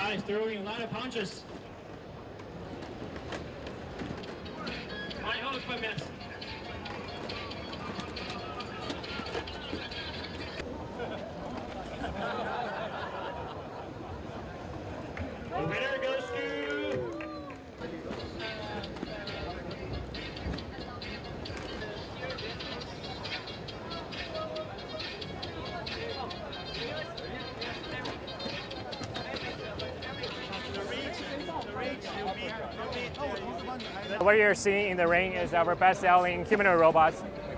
Kai throwing a lot of punches. My host, my miss. What you're seeing in the ring is our best-selling humanoid robot,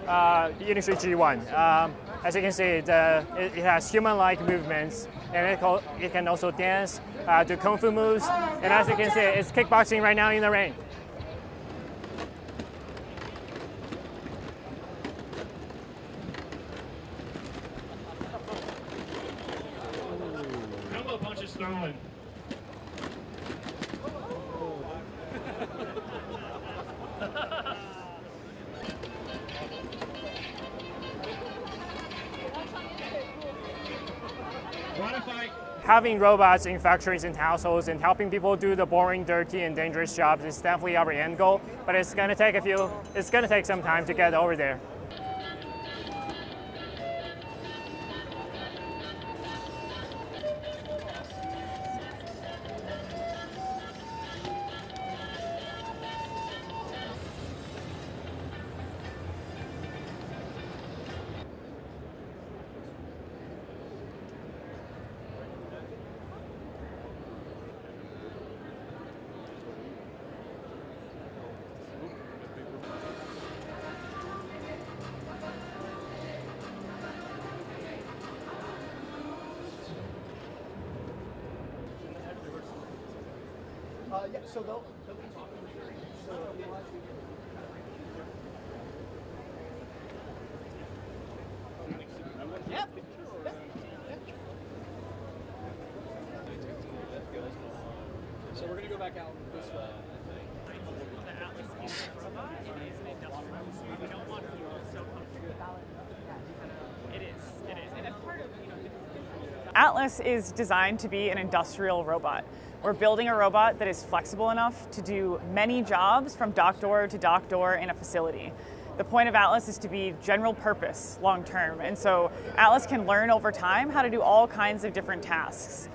uh, Unitree G1. Um, as you can see, the, it, it has human-like movements, and it, co- it can also dance, uh, do kung fu moves, and as you can see, it's kickboxing right now in the ring. Having robots in factories and households and helping people do the boring, dirty, and dangerous jobs is definitely our end goal. But it's going to take a few. It's going to take some time to get over there. Uh, yeah, so they'll, they'll be talking later. So if you want Yep. So we're gonna go back out this way. Atlas is designed to be an industrial robot. We're building a robot that is flexible enough to do many jobs from dock door to dock door in a facility. The point of Atlas is to be general purpose long term, and so Atlas can learn over time how to do all kinds of different tasks.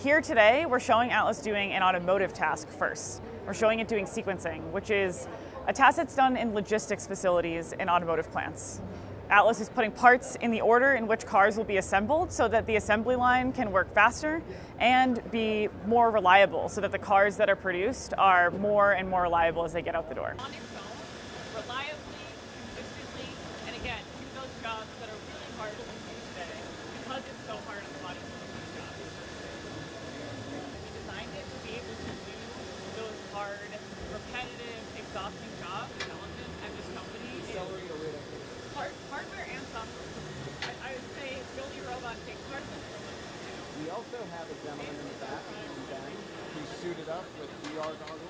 Here today, we're showing Atlas doing an automotive task first. We're showing it doing sequencing, which is a task that's done in logistics facilities in automotive plants. Atlas is putting parts in the order in which cars will be assembled so that the assembly line can work faster and be more reliable so that the cars that are produced are more and more reliable as they get out the door. on its own, reliably, consistently, and again, do those jobs that are really hard to do today because it's so hard on the body to do these jobs. We designed it to be able to do those hard, repetitive, exhausting jobs. Development at this company is hard, hardware and software. I, I would say building a robot takes hardware. We also have a gentleman in the back Ben. He's suited up with VR goggles.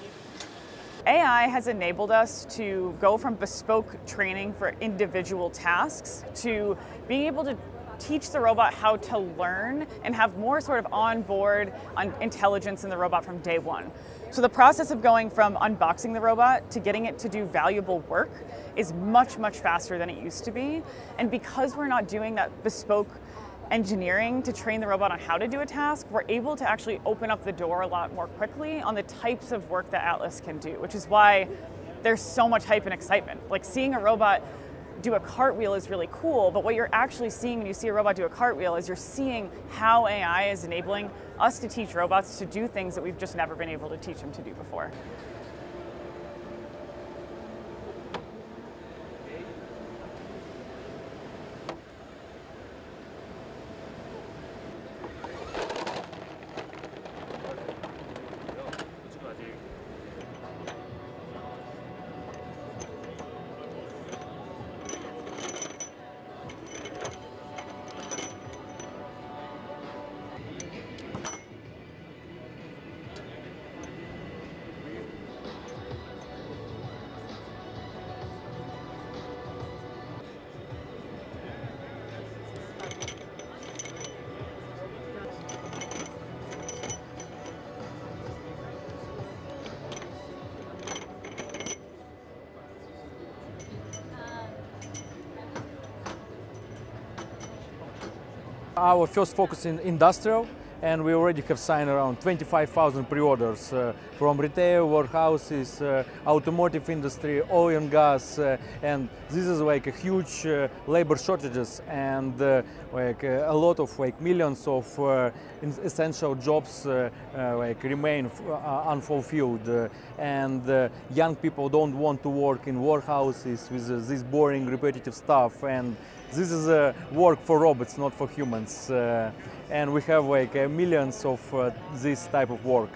AI has enabled us to go from bespoke training for individual tasks to being able to teach the robot how to learn and have more sort of onboard on intelligence in the robot from day one. So the process of going from unboxing the robot to getting it to do valuable work is much, much faster than it used to be. And because we're not doing that bespoke engineering to train the robot on how to do a task, we're able to actually open up the door a lot more quickly on the types of work that Atlas can do, which is why there's so much hype and excitement. Like seeing a robot do a cartwheel is really cool, but what you're actually seeing when you see a robot do a cartwheel is you're seeing how AI is enabling us to teach robots to do things that we've just never been able to teach them to do before. Our first focus in industrial, and we already have signed around 25,000 pre-orders uh, from retail, warehouses, uh, automotive industry, oil and gas, uh, and this is like a huge uh, labor shortages and uh, like uh, a lot of like millions of essential jobs like remain unfulfilled, and young people don't want to work in warehouses with this boring, repetitive stuff, and this is a work for robots, not for humans. And we have like uh, millions of uh, this type of work.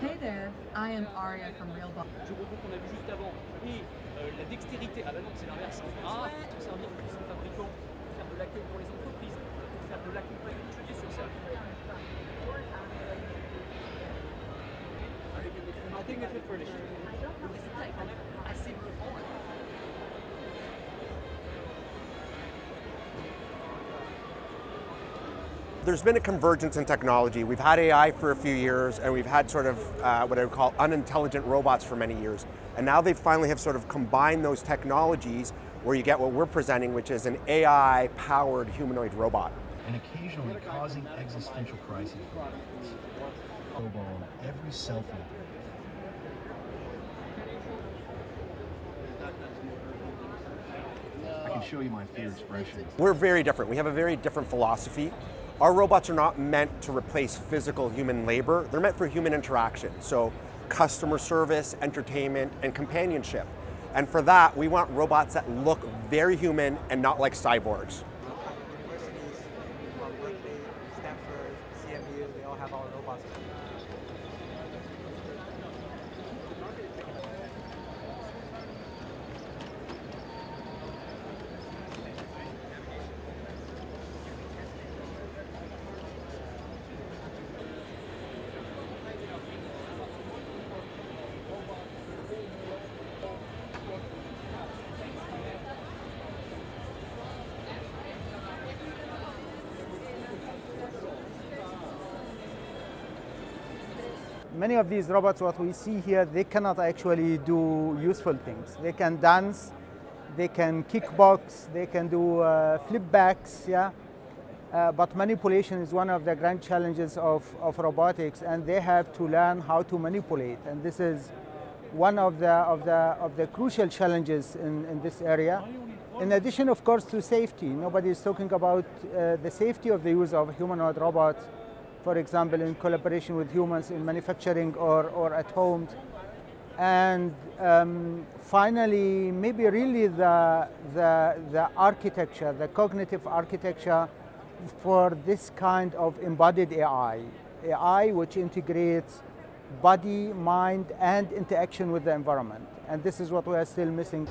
Hey there, I am Aria from Realbotix. Je regroupe qu'on a vu juste avant et euh, la dextérité. Ah bah non, c'est l'inverse. Ah, faut servir plus aux fabricants pour faire de l'accueil pour les entreprises, pour faire de l'accompagnement. Je sur ça. Avec une intégrité furnish. Le résultat est quand même assez bluffant. There's been a convergence in technology. We've had AI for a few years, and we've had sort of uh, what I would call unintelligent robots for many years. And now they finally have sort of combined those technologies where you get what we're presenting, which is an AI-powered humanoid robot. And occasionally causing existential crises. every selfie I can show you my fear expression. We're very different. We have a very different philosophy. Our robots are not meant to replace physical human labor. They're meant for human interaction. So customer service, entertainment, and companionship. And for that, we want robots that look very human and not like cyborgs. Uh, Stanford, CMU, they all have our robots. Many of these robots, what we see here, they cannot actually do useful things. They can dance, they can kickbox, they can do uh, flip backs, yeah. Uh, but manipulation is one of the grand challenges of, of robotics, and they have to learn how to manipulate. And this is one of the, of the, of the crucial challenges in, in this area. In addition, of course, to safety. Nobody is talking about uh, the safety of the use of humanoid robots for example, in collaboration with humans in manufacturing or, or at home. And um, finally, maybe really the, the, the architecture, the cognitive architecture for this kind of embodied AI. AI which integrates body, mind, and interaction with the environment. And this is what we are still missing.